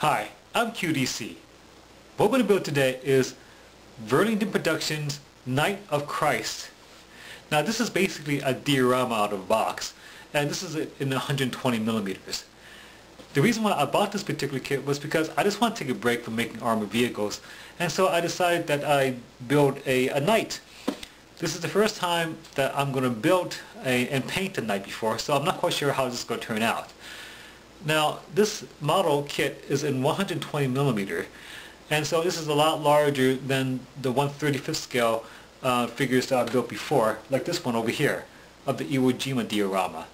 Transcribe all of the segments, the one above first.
Hi, I'm QDC. What we're going to build today is Verlinden Productions Knight of Christ. Now this is basically a diorama out of box and this is in 120 millimeters. The reason why I bought this particular kit was because I just want to take a break from making armored vehicles and so I decided that I build a, a knight. This is the first time that I'm going to build a, and paint a knight before so I'm not quite sure how this is going to turn out. Now this model kit is in 120 millimeter and so this is a lot larger than the 135th scale uh, figures that I built before like this one over here of the Iwo Jima diorama.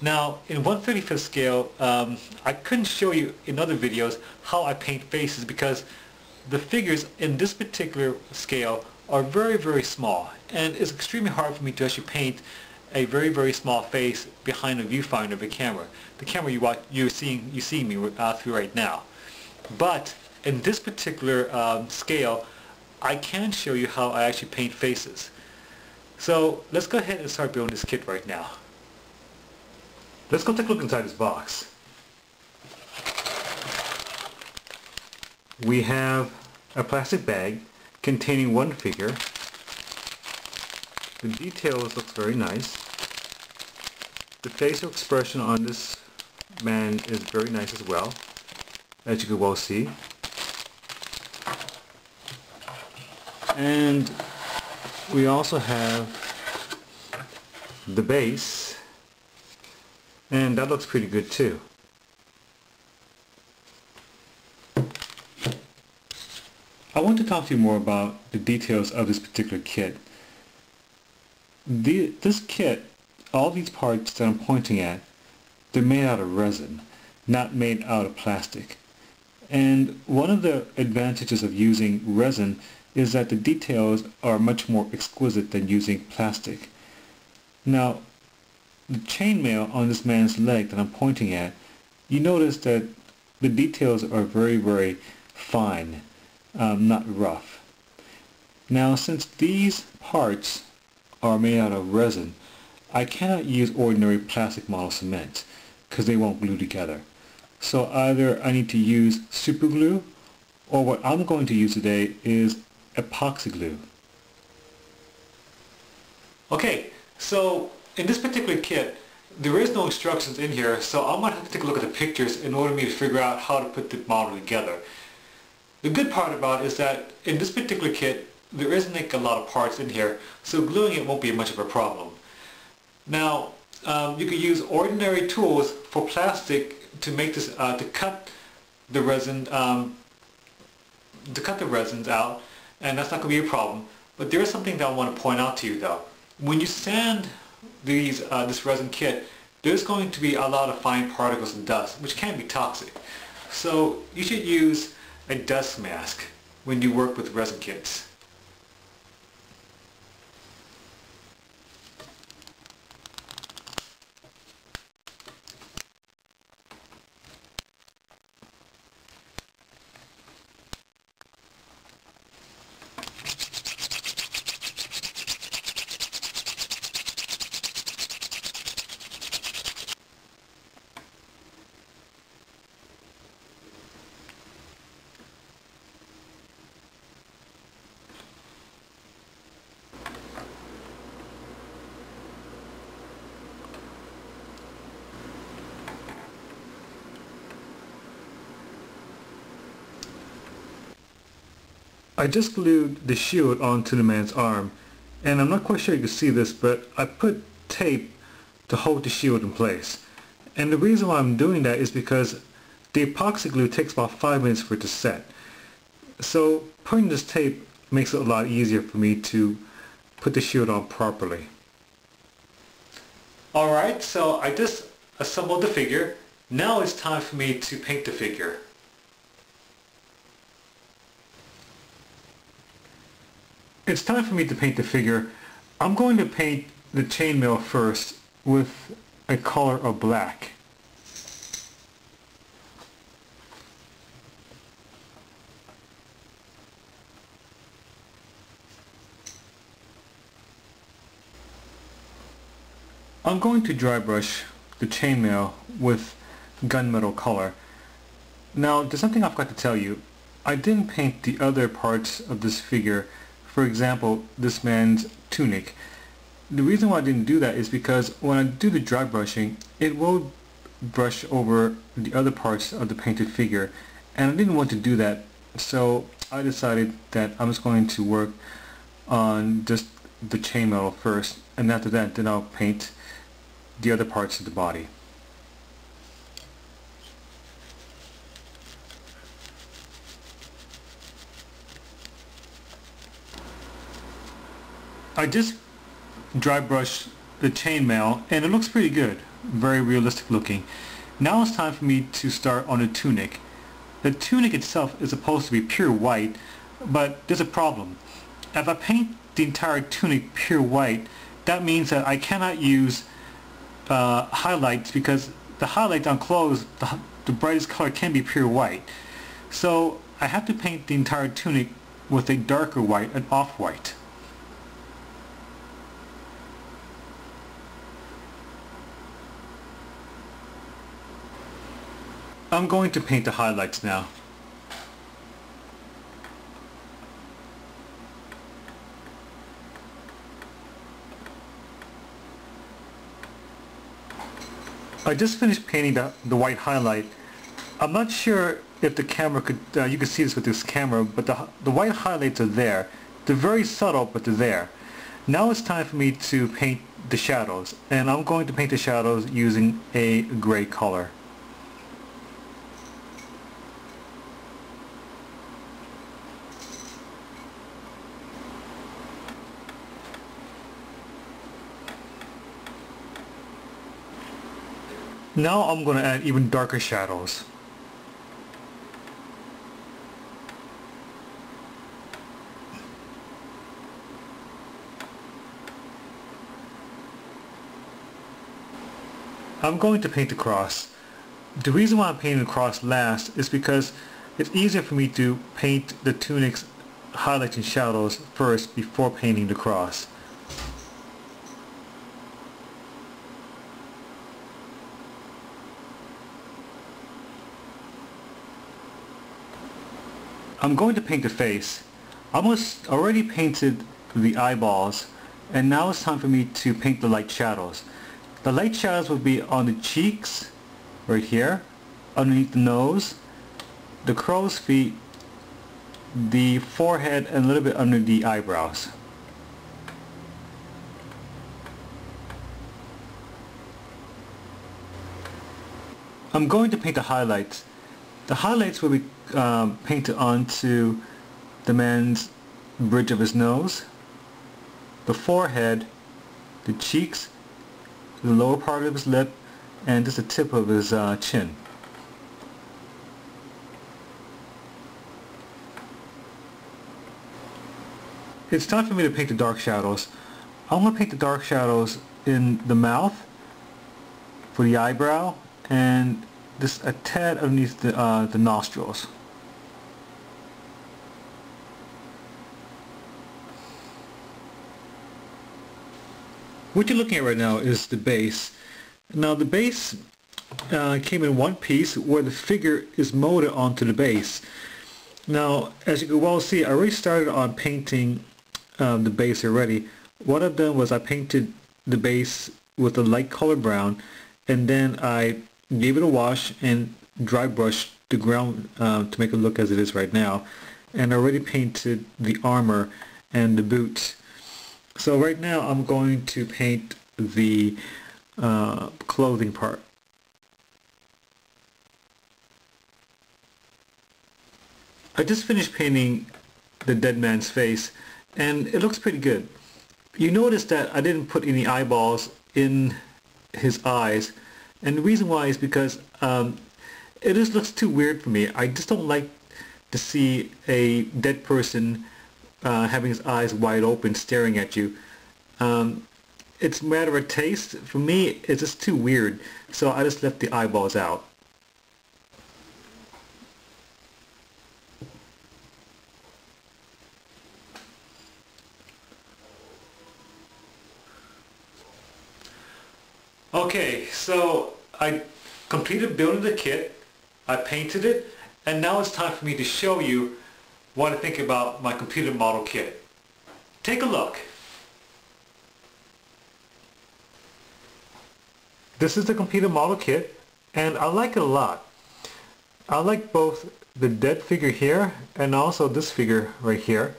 Now in 135th scale um, I couldn't show you in other videos how I paint faces because the figures in this particular scale are very very small and it's extremely hard for me to actually paint a very very small face behind a viewfinder of a camera. The camera you watch, you're seeing you see me uh, through right now. But in this particular um, scale, I can show you how I actually paint faces. So let's go ahead and start building this kit right now. Let's go take a look inside this box. We have a plastic bag containing one figure. The details looks very nice. The facial expression on this man is very nice as well, as you can well see. And we also have the base, and that looks pretty good too. I want to talk to you more about the details of this particular kit. The, this kit all these parts that I'm pointing at, they're made out of resin, not made out of plastic. And one of the advantages of using resin is that the details are much more exquisite than using plastic. Now, the chainmail on this man's leg that I'm pointing at, you notice that the details are very, very fine, um, not rough. Now, since these parts are made out of resin, I cannot use ordinary plastic model cement because they won't glue together. So either I need to use super glue or what I'm going to use today is epoxy glue. Okay, so in this particular kit there is no instructions in here so going to have to take a look at the pictures in order for me to figure out how to put the model together. The good part about it is that in this particular kit there isn't like a lot of parts in here so gluing it won't be much of a problem. Now, um, you can use ordinary tools for plastic to make this, uh, to cut the resin, um, to cut the resins out, and that's not going to be a problem. But there is something that I want to point out to you though. When you sand these, uh, this resin kit, there's going to be a lot of fine particles and dust, which can be toxic. So you should use a dust mask when you work with resin kits. I just glued the shield onto the man's arm and I'm not quite sure you can see this but I put tape to hold the shield in place and the reason why I'm doing that is because the epoxy glue takes about 5 minutes for it to set so putting this tape makes it a lot easier for me to put the shield on properly. Alright so I just assembled the figure now it's time for me to paint the figure. It's time for me to paint the figure. I'm going to paint the chainmail first with a color of black. I'm going to dry brush the chainmail with gunmetal color Now, there's something I've got to tell you. I didn't paint the other parts of this figure. For example, this man's tunic. The reason why I didn't do that is because when I do the dry brushing, it will brush over the other parts of the painted figure. And I didn't want to do that, so I decided that I'm just going to work on just the chainmail first, and after that, then I'll paint the other parts of the body. I just dry brushed the chainmail and it looks pretty good. Very realistic looking. Now it's time for me to start on the tunic. The tunic itself is supposed to be pure white, but there's a problem. If I paint the entire tunic pure white, that means that I cannot use uh, highlights because the highlights on clothes, the, the brightest color can be pure white. So I have to paint the entire tunic with a darker white, an off-white. I'm going to paint the highlights now. I just finished painting the, the white highlight. I'm not sure if the camera could, uh, you can see this with this camera, but the, the white highlights are there. They're very subtle, but they're there. Now it's time for me to paint the shadows, and I'm going to paint the shadows using a gray color. Now I'm going to add even darker shadows. I'm going to paint the cross. The reason why I'm painting the cross last is because it's easier for me to paint the tunic's highlights and shadows first before painting the cross. I'm going to paint the face. I almost already painted the eyeballs and now it's time for me to paint the light shadows. The light shadows will be on the cheeks, right here, underneath the nose, the crow's feet, the forehead, and a little bit under the eyebrows. I'm going to paint the highlights. The highlights will be um, painted onto the man's bridge of his nose, the forehead, the cheeks, the lower part of his lip, and just the tip of his uh, chin. It's time for me to paint the dark shadows. I'm going to paint the dark shadows in the mouth, for the eyebrow, and just a tad underneath the, uh, the nostrils. What you're looking at right now is the base. Now the base uh, came in one piece where the figure is molded onto the base. Now as you can well see I already started on painting um, the base already. What I've done was I painted the base with a light color brown and then I gave it a wash and dry brushed the ground uh, to make it look as it is right now and already painted the armor and the boots so right now I'm going to paint the uh, clothing part. I just finished painting the dead man's face and it looks pretty good. You notice that I didn't put any eyeballs in his eyes and the reason why is because um, it just looks too weird for me. I just don't like to see a dead person uh, having his eyes wide open staring at you. Um, it's a matter of taste. For me, it's just too weird, so I just left the eyeballs out. Okay, so I completed building the kit, I painted it, And now it's time for me to show you what I think about my computer model kit. Take a look. This is the computer model kit and I like it a lot. I like both the dead figure here and also this figure right here.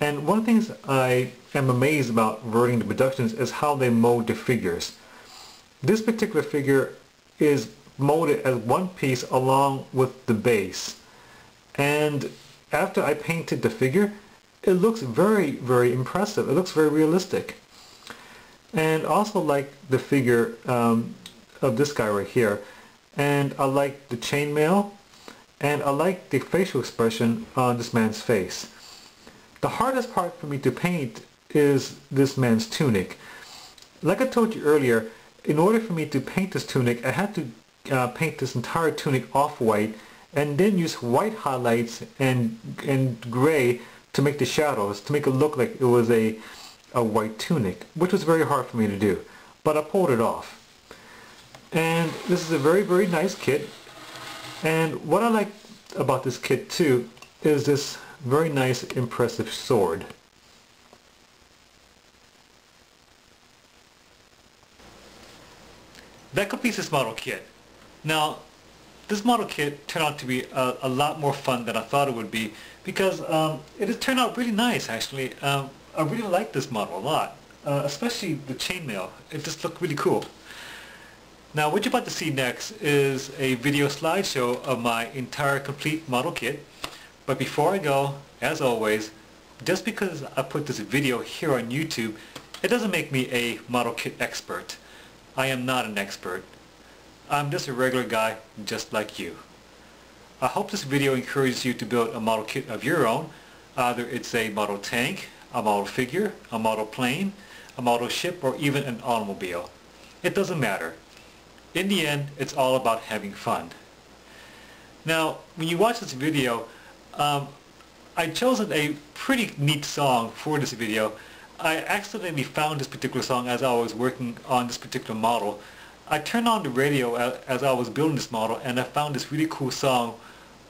And one of the things I am amazed about Verlinden Productions is how they mold the figures. This particular figure is molded as one piece along with the base. And after I painted the figure, it looks very, very impressive. It looks very realistic. And also like the figure um, of this guy right here. And I like the chainmail and I like the facial expression on this man's face. The hardest part for me to paint is this man's tunic. Like I told you earlier, in order for me to paint this tunic, I had to uh, paint this entire tunic off-white and then use white highlights and, and gray to make the shadows, to make it look like it was a, a white tunic, which was very hard for me to do. But I pulled it off. And this is a very, very nice kit. And what I like about this kit too is this very nice, impressive sword. That completes this model kit. Now, this model kit turned out to be a, a, lot more fun than I thought it would be because um, it has turned out really nice actually. Um, I really like this model a lot, uh, especially the chainmail. It just looked really cool. Now what you're about to see next is a video slideshow of my entire complete model kit. But before I go, as always, just because I put this video here on YouTube, it doesn't make me a model kit expert. I am not an expert. I'm just a regular guy just like you. I hope this video encourages you to build a model kit of your own. Either it's a model tank, a model figure, a model plane, a model ship, or even an automobile. It doesn't matter in the end, it's all about having fun. Now, when you watch this video, um, I chosen a pretty neat song for this video. I accidentally found this particular song as I was working on this particular model. I turned on the radio as, I was building this model and I found this really cool song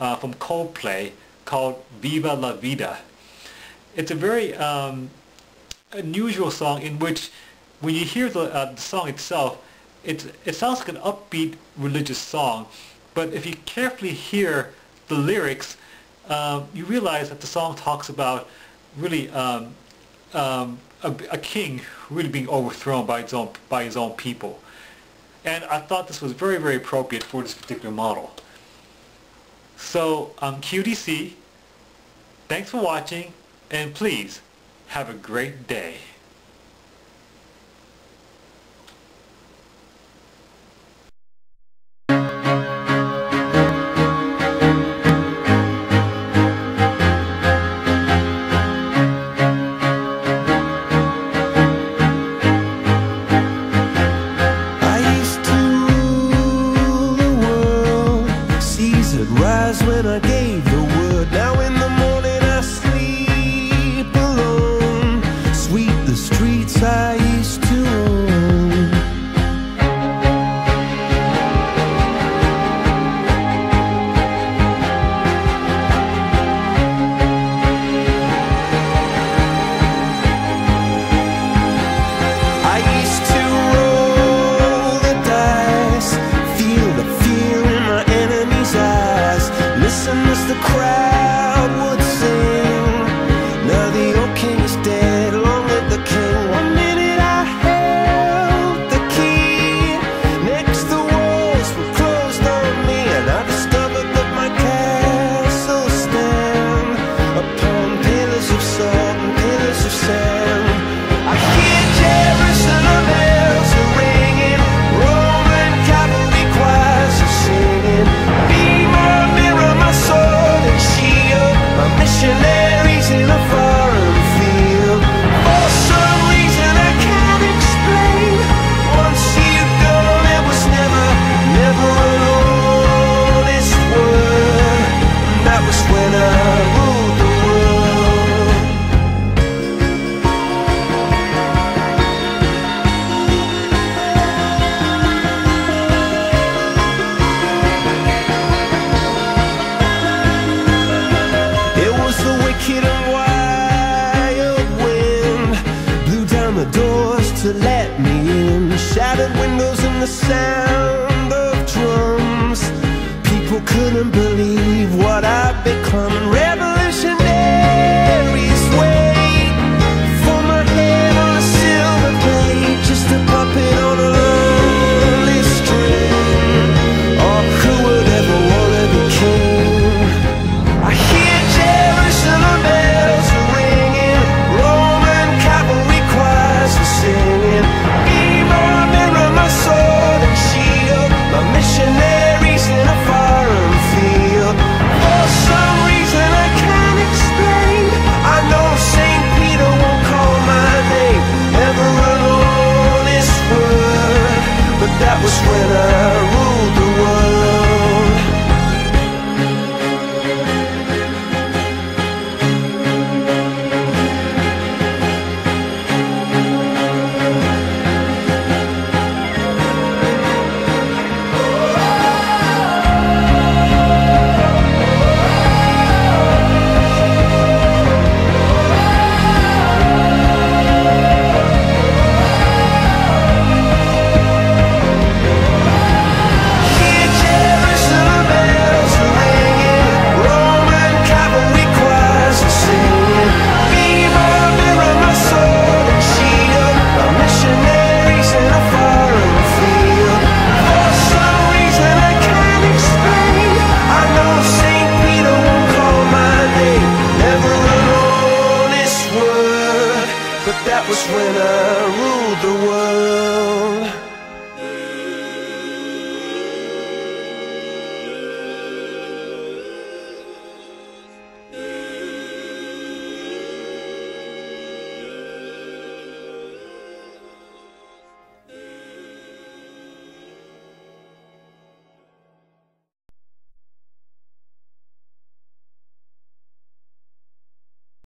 uh, from Coldplay called Viva La Vida. It's a very um, unusual song in which when you hear the, uh, the song itself, it, it sounds like an upbeat religious song, but if you carefully hear the lyrics, um, you realize that the song talks about really um, um, a, a, king really being overthrown by his own by his own people, and I thought this was very very appropriate for this particular model. So um, QDC, thanks for watching, and please have a great day. Listen me in the shattered windows in the sand.